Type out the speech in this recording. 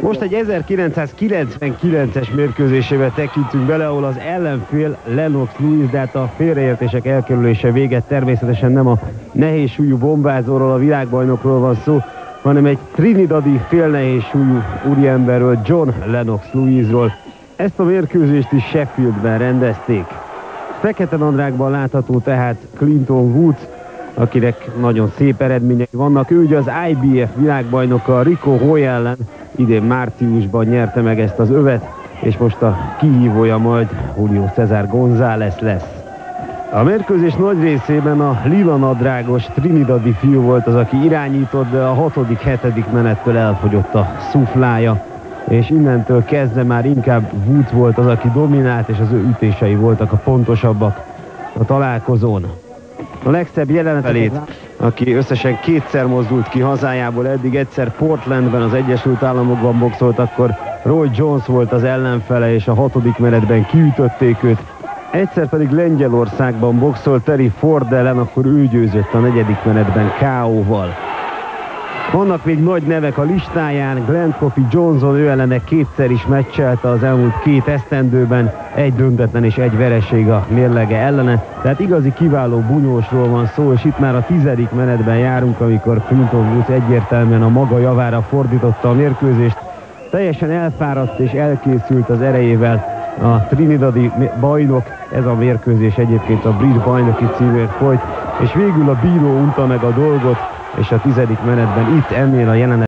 Most egy 1999-es mérkőzésébe tekintünk bele, ahol az ellenfél Lennox Lewis, de hát a félreértések elkerülése véget természetesen nem a nehéz súlyú bombázóról, a világbajnokról van szó, hanem egy trinidadi félnehéz súlyú úriemberről, John Lennox Lewisról. Ezt a mérkőzést is Sheffieldben rendezték. Fekete nadrágban látható tehát Clinton Woods, akinek nagyon szép eredményei vannak. Ő ugye az IBF világbajnoka Rico Hoy ellen idén márciusban nyerte meg ezt az övet, és most a kihívója majd Julio Cesar González lesz. A mérkőzés nagy részében a lila nadrágos Trinidadi fiú volt az, aki irányított, de a hatodik, hetedik menettől elfogyott a szuflája, és innentől kezdve már inkább Woods volt az, aki dominált, és az ő ütései voltak a pontosabbak a találkozón. A legszebb jelenetelét, aki összesen kétszer mozdult ki hazájából, eddig egyszer Portlandben, az Egyesült Államokban boxolt, akkor Roy Jones volt az ellenfele, és a hatodik menetben kiütötték őt. Egyszer pedig Lengyelországban boxolt Terry Ford ellen, akkor ő győzött a negyedik menetben KO-val. Vannak még nagy nevek a listáján, Glenn Coffey Johnson, ő ellene kétszer is meccselte az elmúlt két esztendőben, egy döntetlen és egy vereség a mérlege ellene, tehát igazi kiváló bunyósról van szó, és itt már a tizedik menetben járunk, amikor Clinton Woods egyértelműen a maga javára fordította a mérkőzést, teljesen elfáradt és elkészült az erejével a Trinidadi bajnok, ez a mérkőzés egyébként a brit bajnoki címért folyt, és végül a bíró unta meg a dolgot, és a tizedik menetben itt ennél a jelenet